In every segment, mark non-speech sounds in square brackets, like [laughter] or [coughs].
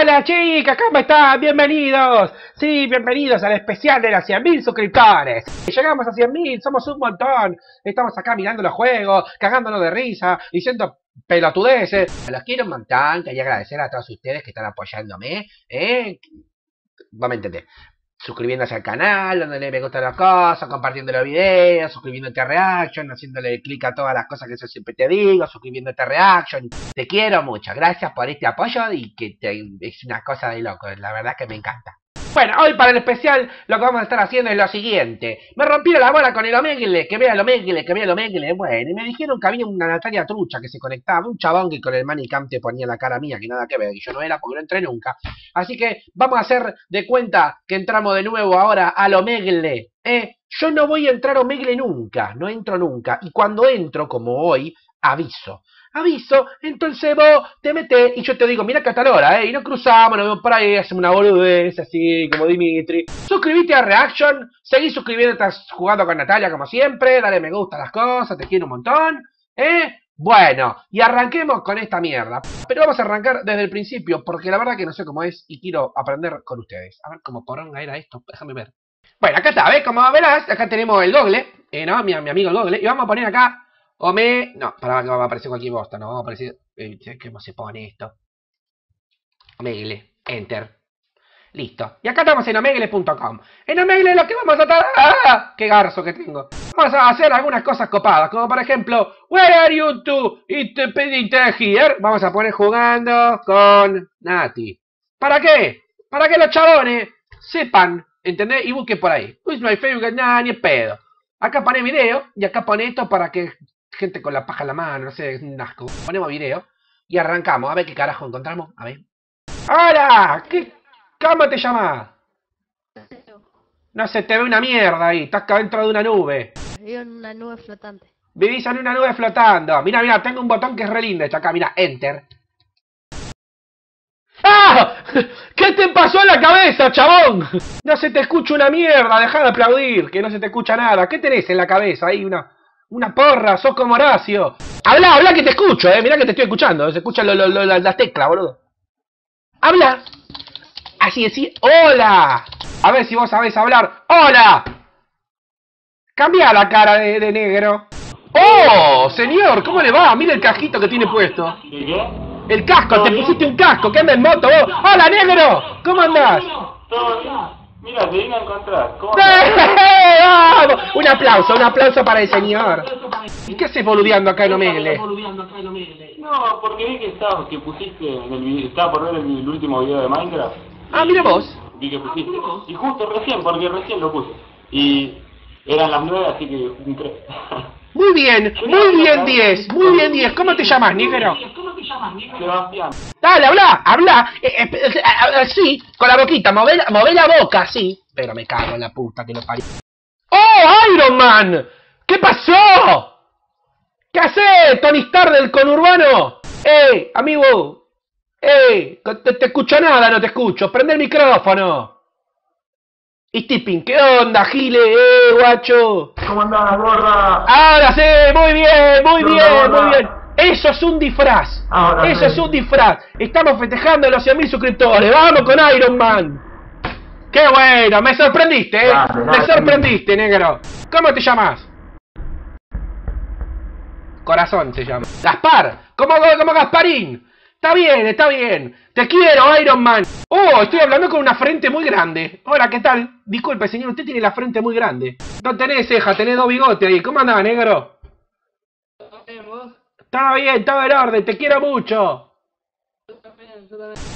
Hola chicas, ¿cómo están? Bienvenidos. Sí, bienvenidos al especial de los 100.000 suscriptores. Llegamos a 100.000, somos un montón. Estamos acá mirando los juegos, cagándonos de risa, diciendo pelotudeces. Los quiero un montón, quería agradecer a todos ustedes que están apoyándome. ¿eh? Vamos a entender suscribiéndose al canal, dándole me gusta las cosas, compartiendo los videos, suscribiéndote a Reaction, haciéndole clic a todas las cosas que yo siempre te digo, suscribiéndote a Reaction. Te quiero mucho, gracias por este apoyo y que es una cosa de loco, la verdad que me encanta. Bueno, hoy para el especial lo que vamos a estar haciendo es lo siguiente. Me rompieron la bola con el Omegle, que vea el Omegle, que vea el Omegle. Bueno, y me dijeron que había una Natalia Trucha que se conectaba, un chabón que con el Manicam te ponía la cara mía, que nada que ver, y yo no era porque no entré nunca. Así que vamos a hacer de cuenta que entramos de nuevo ahora al Omegle. ¿eh? Yo no voy a entrar a Omegle nunca, no entro nunca. Y cuando entro, como hoy, aviso aviso, entonces vos te metes y yo te digo, mira hora, ¿eh? Y no cruzamos, nos vemos por ahí, hacemos una boludez así, como Dimitri. Suscríbete a Reaction, seguí suscribiéndote, estás jugando con Natalia como siempre, dale me gusta a las cosas, te quiero un montón, ¿eh? Bueno, y arranquemos con esta mierda. Pero vamos a arrancar desde el principio, porque la verdad que no sé cómo es y quiero aprender con ustedes. A ver cómo poronga era esto, déjame ver. Bueno, acá está, ¿ves? Como verás, acá tenemos el doble, eh, ¿no? Mi, mi amigo el doble. Y vamos a poner acá Ome... No, para que va a aparecer cualquier bosta, no, va a aparecer... Eh, ¿Cómo se pone esto? Omegle, enter. Listo. Y acá estamos en omegle.com. En omegle lo que vamos a tratar... ¡Ah! ¡Qué garzo que tengo! Vamos a hacer algunas cosas copadas, como por ejemplo... Where are you to it here? Vamos a poner jugando con Nati. ¿Para qué? Para que los chabones sepan, ¿entendés? Y busquen por ahí. Who's my favorite? Nah, ni pedo. Acá pone video y acá pone esto para que gente con la paja en la mano, no sé, es un asco. Ponemos video y arrancamos. A ver qué carajo encontramos. A ver. ¡Hola! ¿Qué, ¿Cómo te llamas? No se te ve una mierda ahí. Estás dentro de una nube. Vivo en una nube flotante. Vivís en una nube flotando. Mira, mira, tengo un botón que es re lindo. Hecho acá, mira, enter. ¡Ah! [laughs] ¿Qué te pasó en la cabeza, chabón? No se te escucha una mierda, deja de aplaudir, que no se te escucha nada. ¿Qué tenés en la cabeza ahí? Una, una porra, sos como Horacio. Habla, habla que te escucho, eh. Mirá que te estoy escuchando. Se escuchan las teclas, boludo. Habla. Así, así. ¡Hola! A ver si vos sabés hablar. ¡Hola! Cambia la cara de, negro. ¡Oh! Señor, ¿cómo le va? Mira el casquito que tiene puesto. El casco, te pusiste un casco, que anda en moto vos. ¡Hola, negro! ¿Cómo andás? Mira, te vine a encontrar. ¿Cómo [laughs] Un aplauso, un aplauso para el señor. ¿Y qué haces boludeando acá en Omegle? No, porque vi que estaba, que pusiste en el video, estaba por ver el, último video de Minecraft. Ah, mira vos. Vi que pusiste. Y justo recién, porque recién lo puse. Y eran las nueve, así que un tres. Muy bien, muy bien 10, muy bien 10. ¿Cómo te llamas, negro? Dale, habla, habla. Eh, eh, eh, sí, con la boquita, move, la boca, sí. Pero me cago en la puta que lo parió. ¡Oh, Iron Man! ¿Qué pasó? ¿Qué hace, Tony Stark del conurbano? ¡Ey, amigo! ¡Ey! Te, te escucho nada, no te escucho. Prende el micrófono. Y tipping, ¿qué onda, Gile? ¡Eh, guacho! ¿Cómo andás, gorra? Ahora sí, muy bien, muy bien, muy bien. Eso es un disfraz. Eso es un disfraz. Estamos festejando los 100.000 suscriptores. Vamos con Iron Man. Qué bueno, me sorprendiste, ¿eh? me sorprendiste, negro. ¿Cómo te llamas? Corazón se llama. Gaspar. ¿Cómo, cómo Gasparín? Está bien, está bien. Te quiero, Iron Man. Oh, estoy hablando con una frente muy grande. Hola, ¿qué tal? Disculpe, señor, usted tiene la frente muy grande. No tenés ceja, tenés dos bigotes ahí. ¿Cómo andás, negro? Está bien, está en orden, te quiero mucho.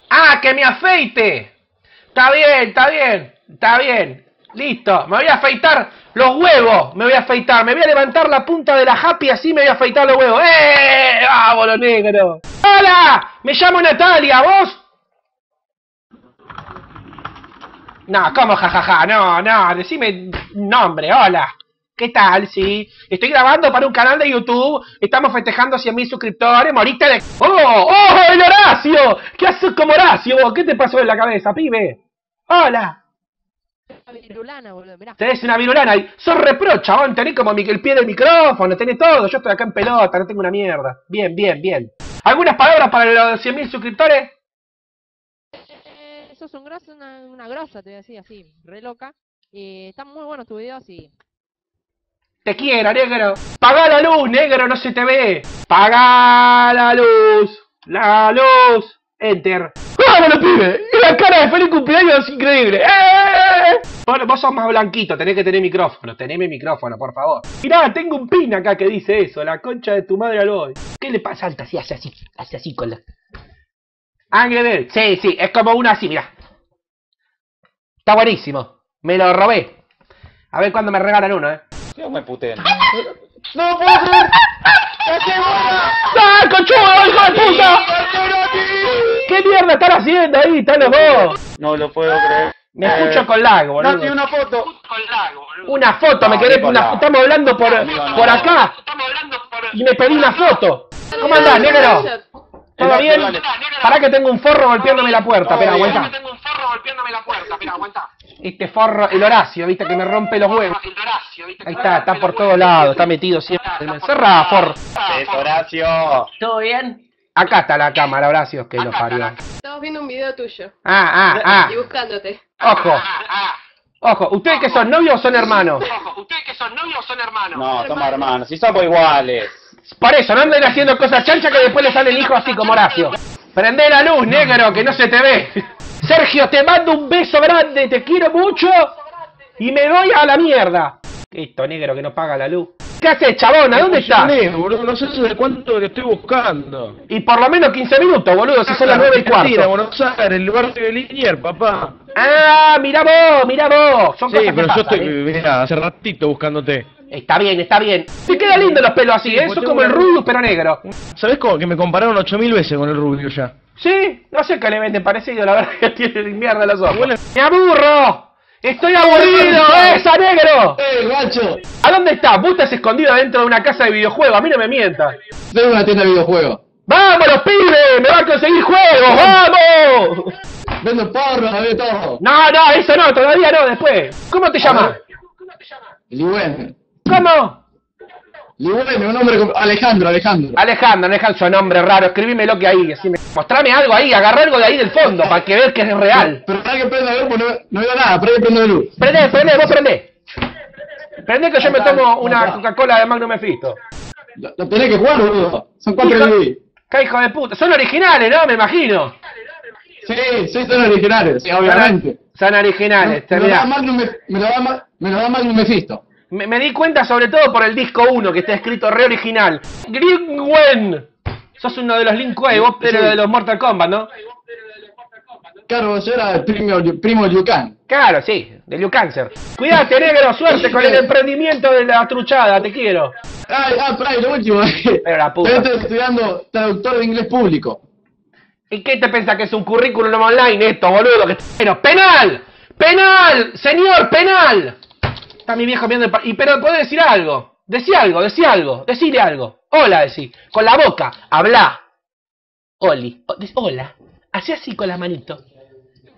Ah, que me afeite. Está bien, está bien, está bien. Listo, me voy a afeitar los huevos. Me voy a afeitar, me voy a levantar la punta de la happy así me voy a afeitar los huevos. ¡Eh! ¡Vamos, lo negro! ¡Hola! Me llamo Natalia, ¿vos? No, ¿cómo jajaja? No, no, decime nombre, hola. ¿Qué tal? Sí, estoy grabando para un canal de YouTube, estamos festejando 100.000 suscriptores, moriste de... ¡Oh! ¡Oh, el Horacio! ¿Qué haces como Horacio? ¿Qué te pasó en la cabeza, pibe? Hola. Una virulana, boludo, mirá. Tenés una virulana. Sos reprocha, chabón. Tenés como el pie del micrófono, tenés todo. Yo estoy acá en pelota, no tengo una mierda. Bien, bien, bien. ¿Algunas palabras para los 100.000 suscriptores? sos un grosso, una, una grosa, te voy a decir así, re loca. Y están muy buenos tus videos y Te quiero, negro. Paga la luz, negro, no se te ve. Paga la luz. La luz. Enter. ¡Vámonos, pibe! Y la cara de feliz cumpleaños es increíble. ¡Eh! Bueno, vos sos más blanquito, tenés que tener micrófono. Teneme micrófono, por favor. Mirá, tengo un pin acá que dice eso. La concha de tu madre al hoy. ¿Qué le pasa? Salta así, hace así. Hace así con la... Angry Bird. Sí, sí, es como una así, mirá. Está buenísimo. Me lo robé. A ver cuándo me regalan uno, eh. No me puteen. ¡No puedo creer! ¡Ah, conchudo, hijo de puta! ¿Qué mierda están haciendo ahí? Están los dos. No lo puedo creer. Me escucho con lag, boludo. Nati, una foto. Una foto, me No, quedé Nicolás. una Estamos hablando por, no. por acá. Y me pedí una foto. ¿Cómo andás, negro? ¿Todo bien? Pará que tengo un forro golpeándome la puerta. Espera, Todo bien. aguanta. Este forro, el Horacio, viste, que me rompe los huevos. Ahí está, está por todos lados, está metido siempre. Cerrá, forro. Es Horacio. ¿Todo bien? Acá está la cámara, Horacio, que lo parió. Estamos viendo un video tuyo Ah, ah, y ah. buscándote. Ojo. Ojo, ¿ustedes que son novios o son hermanos? No, somos hermanos. Si somos iguales. Por eso, no anden haciendo cosas chanchas que después le salen hijos así como Horacio. Prende la luz, negro, que no se te ve. Sergio, te mando un beso grande, te quiero mucho. Y me voy a la mierda. Esto, negro, que no paga la luz. ¿Qué haces, chabón? ¿A dónde estás? boludo, no sé de cuánto que estoy buscando. Y por lo menos 15 minutos, boludo, si son las 9 y cuarto. Buenos Aires, el barrio de Liniers, papá. Ah, mirá vos, mirá vos. Son Sí, cosas que pero yo pasan, estoy, ¿eh? mirá, hace ratito buscándote. Está bien, está bien. Te quedan lindos los pelos así, Sí, ¿eh? Sos como el Rubius, pero negro. ¿Sabés cómo? Que me compararon 8000 veces con el rubio ya. Sí, no sé qué le venden parecido, la verdad [laughs] que tiene mierda los ojos. ¡Me aburro! ¡Estoy aburrido! [laughs] ¡Esa negro! ¡Eh, guacho! ¿A dónde estás? Vos estás escondido dentro de una casa de videojuegos, a mí no me mientas. Tengo una tienda de videojuegos. ¡Vamos, los pibes! ¡Me va a conseguir juegos! ¡Vamos! Vendo porros, vendo todo. No, no, eso no, todavía no, después. ¿Cómo te llamas? Ligüen. ¿Cómo? Ligüen, un nombre. Alejandro, Alejandro. Alejandro, Alejandro, su nombre raro, escribímelo que ahí, me... Mostrame algo ahí, agarra algo de ahí del fondo, para que veas que es real. Pero para que prenda luz, no, no veo nada, pero ahí prendo de luz. Prende, prende, vos prende. Prende que yo me tomo una Coca-Cola de Magnum Mephisto. Lo, lo tenés que jugar, boludo. Son cuatro DVD. ¡Qué hijo de puta! Son originales, ¿no? Me imagino. Sí, sí, son originales, sí, obviamente. Son originales, me, lo mirá. da Magnum, me, me lo da, me lo da Magnum Mephisto. Me, me di cuenta sobre todo por el disco 1 que está escrito re original. Greenwen. Sos uno de los Link Way, vos Sí. de los Mortal Kombat, ¿no? Claro, yo era el primo, primo Liu Kang. Claro, sí, de Liu Cancer. Cuídate, negro, suerte con el emprendimiento de la truchada, te quiero. Ay, ah, pero lo último. Pero la puta. Yo estoy estudiando traductor de inglés público. ¿Y qué te pensás que es un currículum online esto, boludo? Que pero penal, penal, señor, penal. Está mi viejo viendo el y pero podés decir algo. Decí algo, decí algo, decile algo. Hola, decí. Con la boca, habla. Oli, hola. Hacé así con las manitos.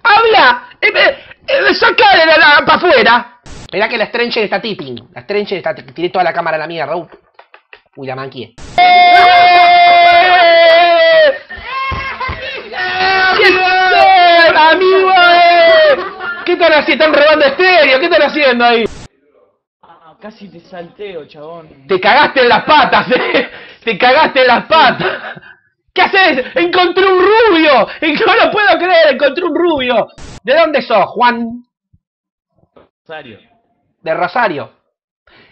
¡Habla! Eh, eh, eh, ¡Sacá de la, la afuera! Mirá que la Stranger está tipping. La Stranger está tiré toda la cámara a la mierda. Uh. Uy, la manqué. ¿Qué tal, amigo? ¿Qué están haciendo? ¿Están robando estéreo? ¿Qué están haciendo ahí? Casi te salteo, chabón. Te cagaste en las patas, [laughs] eh. Te cagaste en las patas. ¿Qué haces? Encontré un rubio. No lo puedo creer, encontré un rubio. ¿De dónde sos, Juan? Rosario. De Rosario.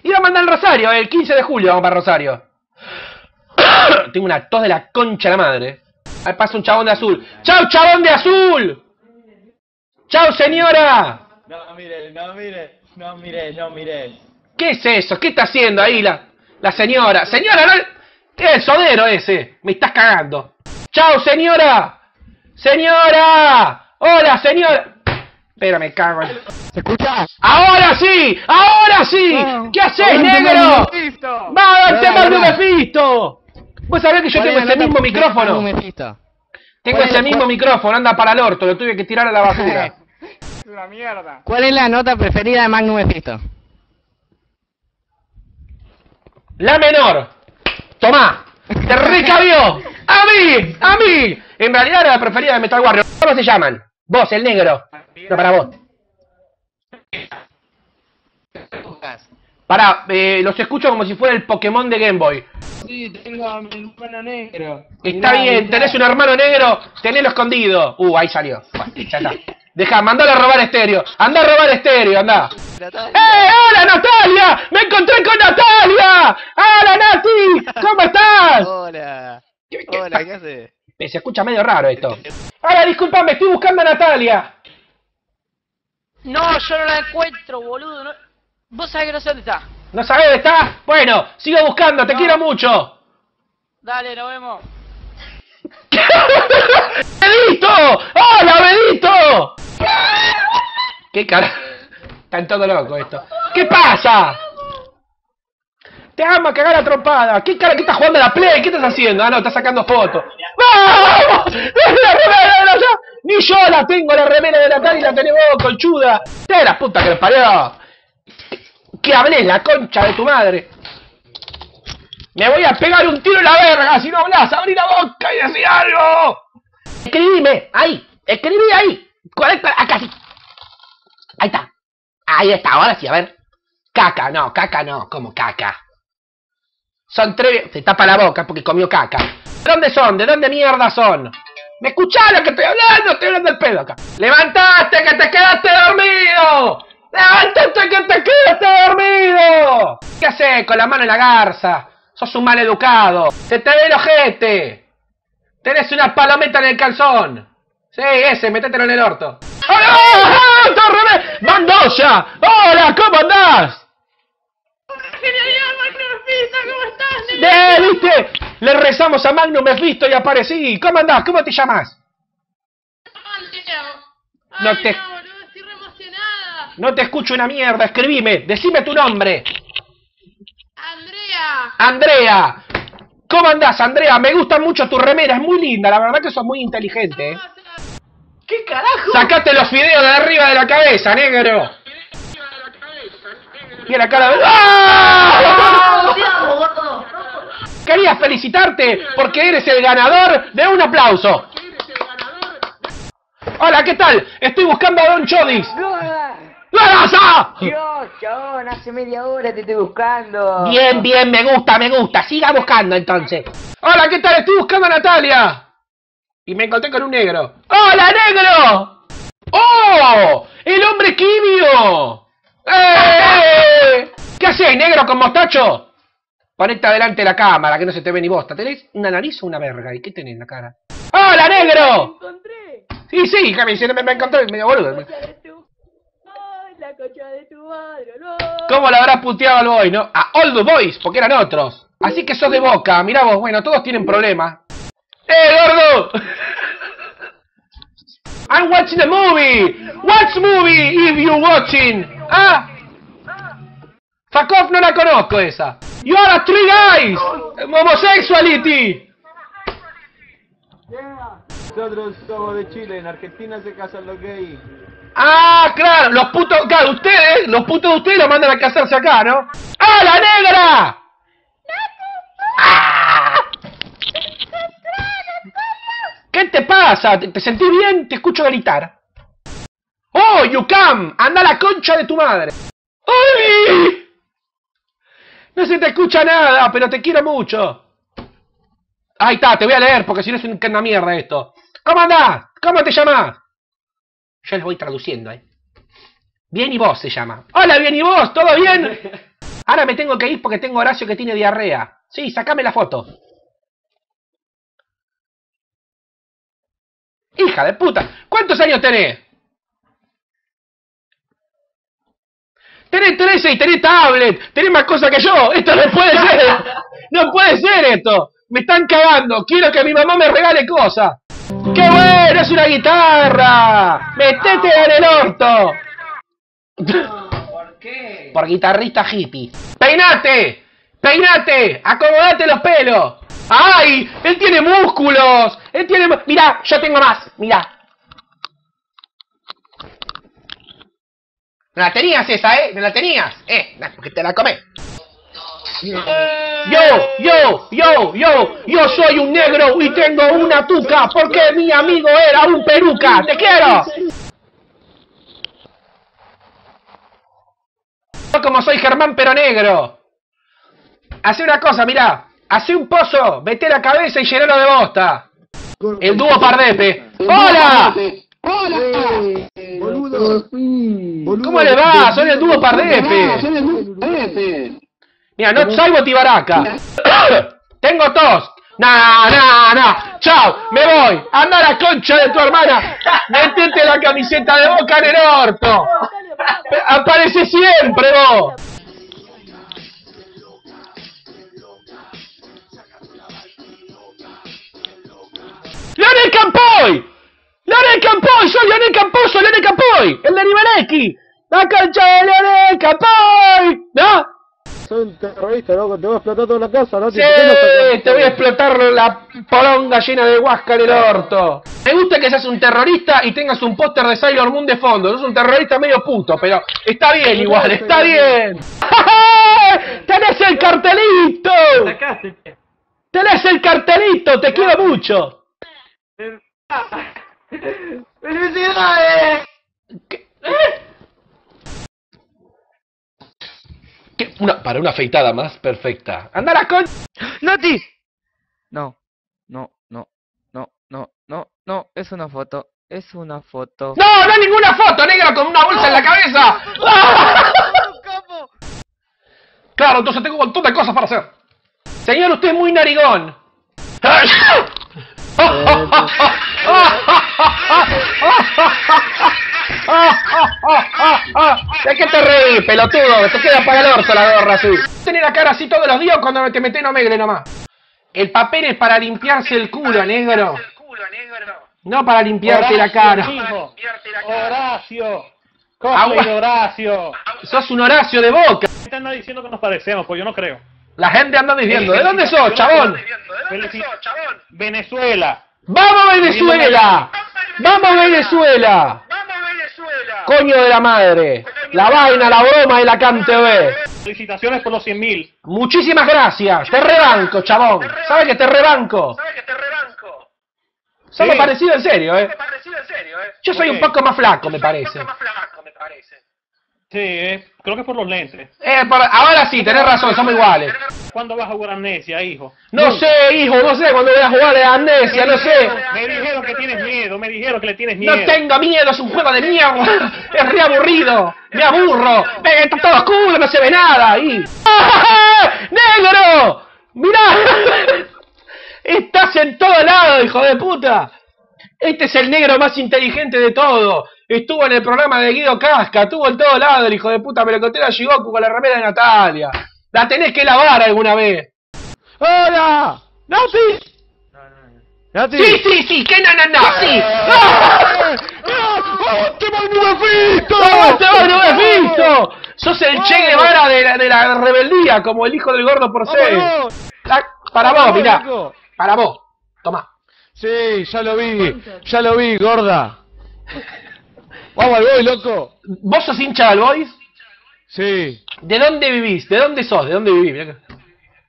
Iba a mandar el Rosario, el 15 de julio vamos para Rosario. [coughs] Tengo una tos de la concha de la madre. Ahí pasa un chabón de azul. ¡Chao, chabón de azul! ¡Chao, señora! No, mire, no, mire, no, mire, no, mire. ¿Qué es eso? ¿Qué está haciendo ahí la, la señora? Señora, no... ¿Qué es el sodero ese? Me estás cagando. ¡Chao, señora! ¡Señora! ¡Hola, señora! Espera, me cago. ¿Se escucha? ¡Ahora sí! ¡Ahora sí! ¿Qué haces, negro? ¡Va, date Pará, Magnum pará. Mephisto! Vos sabés que yo tengo ese mismo micrófono. Tengo ¿Cuál ese es- mismo micrófono, anda para el orto, lo tuve que tirar a la basura. [laughs] ¿Cuál es la nota preferida de Magnum Mephisto? La menor. Tomá. Te recabió. A mí, a mí. En realidad era la preferida de Metal Warrior. ¿Cómo se llaman? Vos, el negro. No, para vos. Pará, eh, los escucho como si fuera el Pokémon de Game Boy. Sí, tengo a mi hermano negro. Está bien, tenés un hermano negro, tenelo escondido. Uh, ahí salió. Bueno, ya está. Deja, mandalo a robar estéreo. Anda a robar estéreo, anda. ¡Eh, hola Natalia! ¡Me encontré con Natalia! ¡Hola Nati! ¿Cómo [laughs] estás? Hola. ¿Qué- qué- Hola, ¿qué haces? Se escucha medio raro esto. [laughs] Hola, disculpame, estoy buscando a Natalia. No, yo no la encuentro, boludo. no- Vos sabés que no sé dónde está. ¿No sabés dónde está? Bueno, sigo buscando, te quiero mucho. Dale, nos vemos. [laughs] ¡Bedito! ¡Hola, Bedito! ¿Qué cara? Están todo loco esto. ¿Qué pasa? Te amo a cagar la trompada. ¿Qué cara que estás jugando a la play? ¿Qué estás haciendo? Ah, no, estás sacando fotos. ¡Vamos! ¡La remera la- Ni yo la tengo, la remera de Natalia y la tenés vos, conchuda. Te la puta que nos parió. Que hablés la concha de tu madre. Me voy a pegar un tiro en la verga si no hablas. Abrí la boca y decí algo. Escribime, ahí. Escribí ahí. ¿Cuál es? Acá. Ahí está. Ahí está, ahora sí, a ver. Caca, no, caca no, como caca. Son tres... Se tapa la boca porque comió caca. ¿De dónde son? ¿De dónde mierda son? ¿Me escuchás que estoy hablando? Estoy hablando del pedo acá. ¡Levantaste que te quedaste dormido! ¡Levántate que te quedaste dormido! ¿Qué haces con la mano en la garza? Sos un mal educado. Se te ve el ojete. Tenés una palometa en el calzón. Sí, ese, métetelo en el orto. ¡Ah! ¡Torre! ¡Mandoya! ¡Hola! ¿Cómo andás? ¡Eh, viste! Le rezamos a Magnum Mephisto y aparecí. ¿Cómo andás? ¿Cómo te llamas? No te, boludo, estoy re emocionada. no te escucho una mierda. Escribime. Decime tu nombre. Andrea. Andrea. ¿Cómo andás, Andrea? Me gusta mucho tu remera. Es muy linda. La verdad que sos muy inteligente, ¿eh? ¿Qué carajo? Sacate los fideos de arriba de la cabeza, negro. Acá la... ¡Ah! Quería felicitarte porque eres el ganador de un aplauso. Hola, ¿qué tal? Estoy buscando a Don Chodis. ¡La! Dios, chabón, hace media hora te estoy buscando. Bien, bien, me gusta, me gusta. Siga buscando entonces. Hola, ¿qué tal? Estoy buscando a Natalia. Y me encontré con un negro. ¡Hola, negro! ¡Oh! ¡El hombre quimio! ¡Eh! ¿Qué haces, negro con mostacho? Ponete adelante de la cámara, que no se te ve ni bosta. ¿Tenés una nariz o una verga? ¿Y qué tenés en la cara? ¡Hola, negro! encontré. Sí, sí, me, hicieron- me, me encontré medio boludo. Ay, la concha de tu madre, no. ¿Cómo le habrá puteado al boy, no? A All the Boys, porque eran otros. Así que sos de boca, mirá vos, bueno, todos tienen problemas. ¡Eh, gordo! I'm watching a movie! Watch movie if you're watching! Ah! Fuck off, no la conozco esa. You are a three guys! Homosexuality! Nosotros somos de Chile, en Argentina se casan los gays. Ah, claro, los putos, claro, ustedes, los putos de ustedes los mandan a casarse acá, ¿no? ¡Ah, la negra! ¡Ah! ¿Qué te pasa? ¿Te, te sentís bien? Te escucho gritar. ¡Oh, Yukam! ¡Anda a la concha de tu madre! ¡Ay! No se te escucha nada, pero te quiero mucho. Ahí está, te voy a leer porque si no es una mierda esto. ¿Cómo andás? ¿Cómo te llamás? Yo les voy traduciendo, ¿eh? Bien y vos se llama. Hola, bien y vos, ¿todo bien? [laughs] Ahora me tengo que ir porque tengo Horacio que tiene diarrea. Sí, sacame la foto. Hija de puta, ¿cuántos años tenés? Tenés 13 y tenés tablet, tenés más cosas que yo. Esto no puede ser. No puede ser esto. Me están cagando. Quiero que mi mamá me regale cosas. ¡Qué bueno! ¡Es una guitarra! ¡Metete en el orto! ¿Por qué? Por guitarrista hippie. ¡Peinate! ¡Peinate! ¡Acomodate los pelos! ¡Ay! ¡Él tiene músculos! ¡Él tiene... Mirá, yo tengo más. Mirá. No la tenías esa, ¿eh? No la tenías. Eh, porque te la comé. Yo, yo, yo, yo, yo soy un negro y tengo una tuca porque mi amigo era un peruca. ¡Te quiero! Yo como soy Germán pero negro. Hace una cosa, mirá. Hace un pozo, mete la cabeza y llenalo de bosta. El dúo Pardepe. ¡Hola! ¡Hola! Boludo. ¿Cómo le va? Soy el dúo Pardepe. Mira, no soy Botibaraca. [coughs] Tengo tos. No, no, no. Chao, me voy. Anda a la concha de tu hermana. Metete la camiseta de boca en el orto. Aparece siempre vos. Campoy! ¡Leonel Campoy! ¡Soy Leonel Camposo! ¡Leonel Campoy! ¡El de Niveleki! ¡La cancha de Leonel Campoy! ¿No? Soy un terrorista, loco. Te voy a explotar toda la casa, ¿no? Sí, te voy a explotar la polonga llena de huasca en el orto. Me gusta que seas un terrorista y tengas un póster de Sailor Moon de fondo. Sos un terrorista medio puto, pero está bien igual, está bien. [laughs] ¡Tenés el cartelito! ¡Tenés el cartelito! ¡Te quiero mucho! ¡Felicidades! ¿Qué? ¿Qué? Una, para una afeitada más perfecta. ¡Anda la con... ¡Nati! No, no, no, no, no, no, no, es una foto, es una foto. ¡No, no hay ninguna foto, negro, con una bolsa en la cabeza! ¡Ah! Claro, entonces tengo un montón de cosas para hacer. Señor, usted es muy narigón. [laughs] ¿De qué te reís, pelotudo? Te queda para el orto la gorra así. Tener la cara así todos los días cuando te metes no megre nomás. El papel es para limpiarse el culo, negro. No para limpiarte la cara. Horacio. Agua. Cosplay Horacio. Sos un Horacio de boca. Te anda diciendo que nos parecemos, pues yo no creo. La gente anda diciendo, ¿de dónde sos, chabón? Venezuela. ¡Vamos Venezuela! ¡Vamos Venezuela! ¡Coño de la madre! La vaina, la broma de la CamTV. Felicitaciones por los 100.000. Muchísimas gracias. Te rebanco, chabón. ¿Sabes que te rebanco? Somos Sí. parecidos en serio, ¿eh? Yo soy un poco más flaco, me parece. Sí, eh, creo que por los lentes. Eh, por- ahora sí, tenés razón, somos iguales. ¿Cuándo vas a jugar amnesia, hijo? No sé, hijo, no sé cuándo voy a jugar de amnesia, no sé. Me dijeron que tienes miedo, me dijeron que le tienes miedo. No tengo miedo, es un juego de mierda. [laughs] Es re aburrido. Me aburro. Ve, está todo oscuro, no se ve nada ahí. [laughs] ¡Ah! ¡Negro! ¡Mirá! [laughs] Estás en todo lado, hijo de puta. Este es el negro más inteligente de todo. Estuvo en el programa de Guido Casca, estuvo en todo lado el hijo de puta. Me lo conté a Shigoku con la remera de Natalia. La tenés que lavar alguna vez. ¡Hola! ¡Nati! ¡Nati! Sí, sí, sí, que no, no, no, sí. ¡Ah! ¡Ah! ¡Te va me he visto! Sos el Che Guevara de la, de la rebeldía, como el hijo del gordo por ser. Para vos, mirá. Para vos. Toma. Sí, ya lo vi, ya lo vi, gorda. Vamos al boy, loco. ¿Vos sos hincha del Boys? Sí, ¿De dónde vivís? ¿De dónde sos? ¿De dónde vivís? Mirá,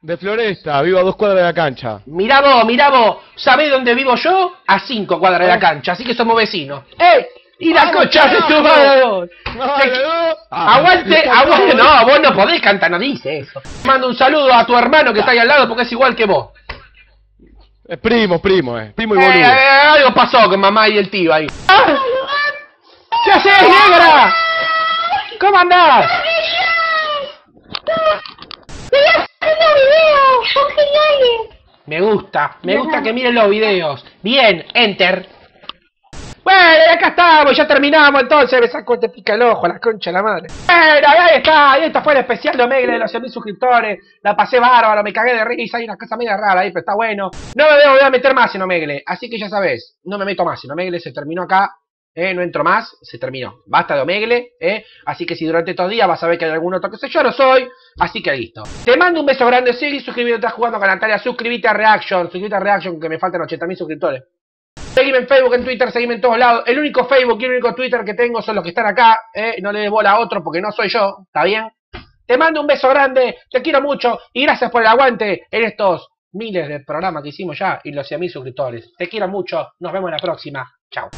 de Floresta, vivo a dos cuadras de la cancha. mirá vos, mirá vos. ¿Sabés dónde vivo yo? A cinco cuadras de la cancha, así que somos vecinos. ¡Eh! ¡Y la cocha de tu madre! ¿no? Aguante, aguante. No, vos no podés cantar, no dice eso. Mando un saludo a tu hermano que está ahí al lado porque es igual que vos. Es primo, primo, eh. Primo y Eh, boludo. eh, algo pasó con mamá y el tío ahí. ¡Ah! ¿Qué haces, negra? ¿Cómo andás? Me gusta, me gusta que miren los videos. Bien, enter. Bueno, y acá estamos, ya terminamos entonces, me saco te pica el ojo, la concha de la madre. Bueno, ahí está, ahí está fue el especial de Omegle de los 100.000 suscriptores, la pasé bárbaro, me cagué de risa, hay una cosa media rara ahí, pero está bueno. No me a meter más en Omegle, así que ya sabes, no me meto más en Omegle, se terminó acá, eh, no entro más, se terminó. Basta de Omegle, eh, así que si durante estos días vas a ver que hay algún otro que sé, yo no soy, así que listo. Te mando un beso grande, sigue suscribiendo, estás jugando con Natalia, suscríbete a Reaction, suscríbete a Reaction, que me faltan 80.000 suscriptores. Seguime en Facebook, en Twitter, seguime en todos lados. El único Facebook y el único Twitter que tengo son los que están acá. ¿eh? No le des bola a otro porque no soy yo. ¿Está bien? Te mando un beso grande. Te quiero mucho. Y gracias por el aguante en estos miles de programas que hicimos ya y los 100.000 suscriptores. Te quiero mucho. Nos vemos en la próxima. Chao.